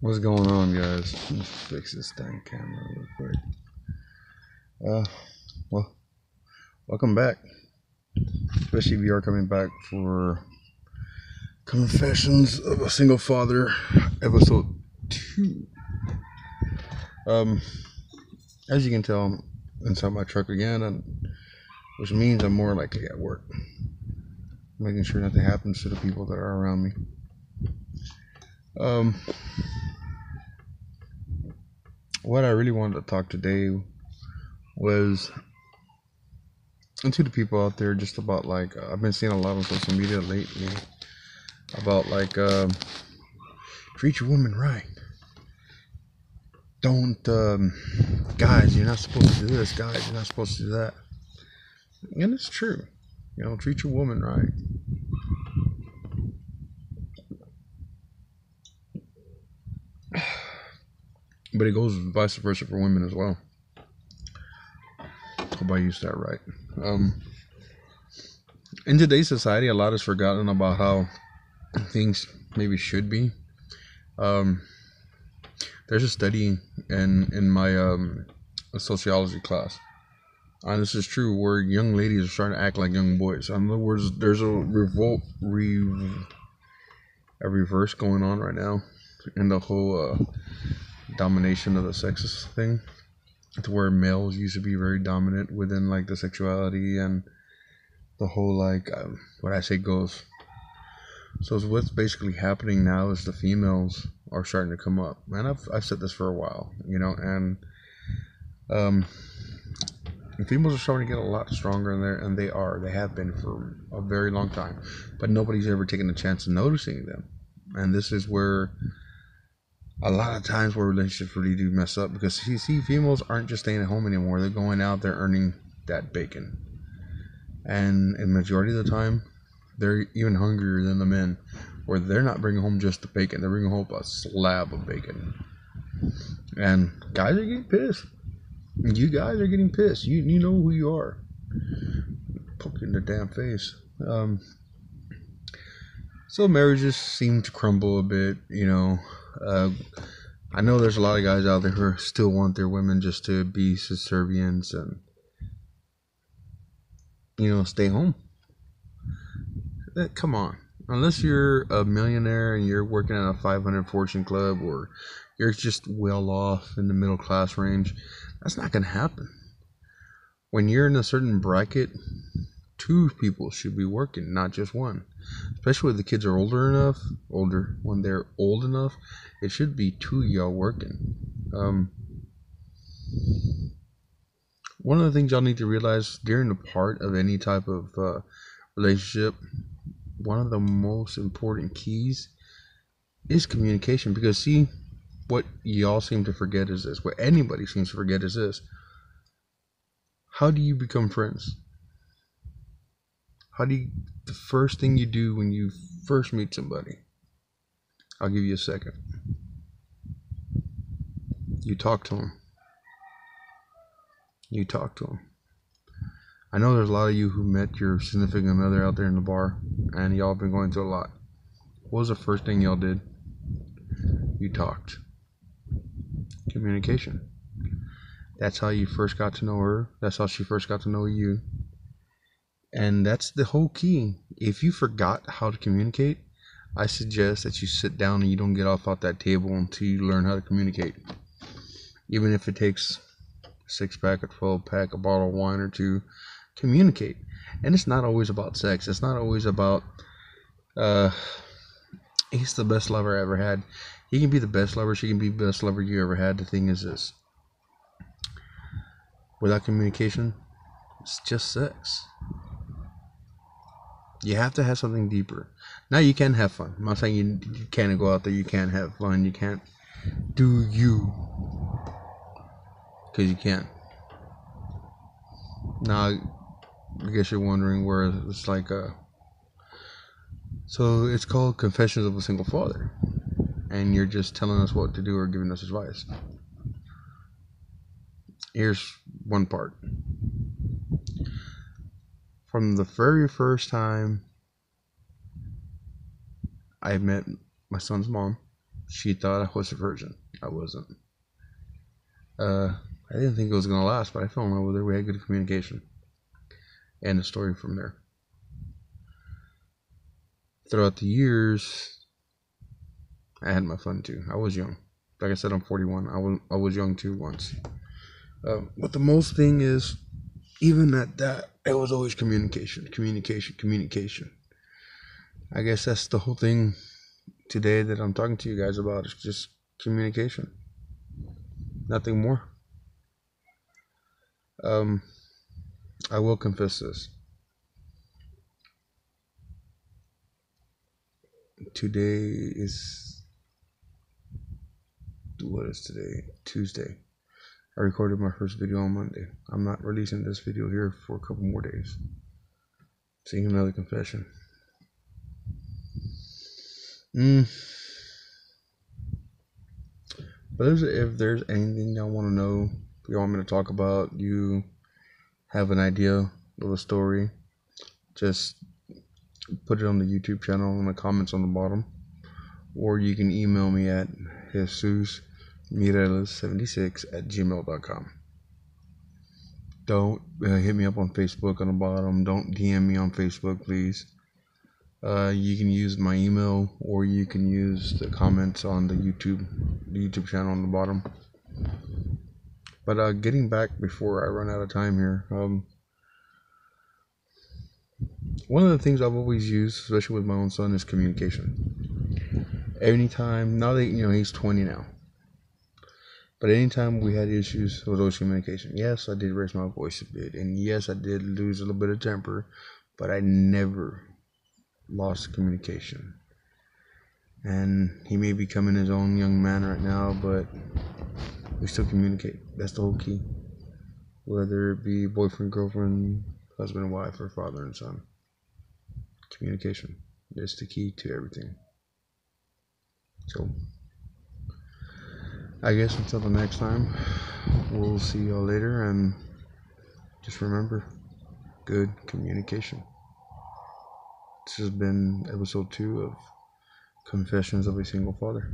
What's going on, guys? Let's fix this dang camera real quick. Uh, well, welcome back. Especially if you are coming back for Confessions of a Single Father, episode two. Um, as you can tell, I'm inside my truck again, and which means I'm more likely at work, making sure nothing happens to the people that are around me. Um, what I really wanted to talk today was and to the people out there just about like uh, I've been seeing a lot on social media lately about like uh, treat your woman right. Don't um, guys, you're not supposed to do this. Guys, you're not supposed to do that. And it's true. You know, treat your woman right. But it goes vice versa for women as well. Hope I used that right. Um, in today's society, a lot is forgotten about how things maybe should be. Um, there's a study in in my um, sociology class, and this is true, where young ladies are starting to act like young boys. In other words, there's a revolt, re, a reverse going on right now in the whole uh, domination of the sexist thing to where males used to be very dominant within like the sexuality and the whole like um, what I say goes. So what's basically happening now is the females are starting to come up, and I've I've said this for a while, you know, and um, the females are starting to get a lot stronger in there, and they are, they have been for a very long time, but nobody's ever taken a chance of noticing them, and this is where a lot of times where relationships really do mess up because you see females aren't just staying at home anymore. They're going out they're earning that bacon. And in majority of the time they're even hungrier than the men where they're not bringing home just the bacon. They're bringing home a slab of bacon. And guys are getting pissed. You guys are getting pissed. You, you know who you are. Poke in the damn face. Um, so marriages seem to crumble a bit you know uh, I know there's a lot of guys out there who still want their women just to be subservient and, you know, stay home. Uh, come on. Unless you're a millionaire and you're working at a 500 fortune club or you're just well off in the middle class range, that's not going to happen. When you're in a certain bracket, two people should be working, not just one. Especially when the kids are older enough, older when they're old enough, it should be two y'all working. Um, one of the things y'all need to realize during the part of any type of uh, relationship, one of the most important keys is communication. Because see, what y'all seem to forget is this. What anybody seems to forget is this. How do you become friends? How do you, the first thing you do when you first meet somebody? I'll give you a second. You talk to them. You talk to them. I know there's a lot of you who met your significant other out there in the bar, and y'all been going through a lot. What was the first thing y'all did? You talked. Communication. That's how you first got to know her. That's how she first got to know you. And that's the whole key. If you forgot how to communicate, I suggest that you sit down and you don't get off off that table until you learn how to communicate. Even if it takes a six pack, a 12 pack, a bottle of wine or two, communicate. And it's not always about sex. It's not always about, uh, he's the best lover I ever had. He can be the best lover. She can be the best lover you ever had. The thing is this without communication, it's just sex. You have to have something deeper. Now you can have fun. I'm not saying you, you can't go out there. You can't have fun. You can't do you because you can't. Now, I guess you're wondering where it's like a. So it's called Confessions of a Single Father, and you're just telling us what to do or giving us advice. Here's one part from the very first time I met my son's mom, She thought I was a virgin. I wasn't. Uh, I didn't think it was gonna last, but I fell in love with her. We had good communication, and the story from there. Throughout the years, I had my fun too. I was young. Like I said, I'm 41. I was I was young too once. Um, but the most thing is, even at that, it was always communication, communication, communication. I guess that's the whole thing today that I'm talking to you guys about. Is just communication. Nothing more. Um, I will confess this. Today is what is today? Tuesday. I recorded my first video on Monday. I'm not releasing this video here for a couple more days. Seeing another confession. Mm. But if there's anything y'all want to know, you want me to talk about, you have an idea of a story, just put it on the YouTube channel in the comments on the bottom. Or you can email me at Jesus Mireles76 at gmail.com. Don't uh, hit me up on Facebook on the bottom. Don't DM me on Facebook, please. Uh, you can use my email or you can use the comments on the YouTube the YouTube channel on the bottom. But uh, getting back before I run out of time here, um, one of the things I've always used, especially with my own son, is communication. Anytime now that you know he's 20 now, but anytime we had issues, it was always communication. Yes, I did raise my voice a bit, and yes, I did lose a little bit of temper, but I never lost communication. And he may be coming his own young man right now, but we still communicate. That's the whole key. Whether it be boyfriend, girlfriend, husband and wife, or father and son. Communication is the key to everything. So, I guess until the next time, we'll see y'all later and just remember good communication. This has been episode two of Confessions of a Single Father.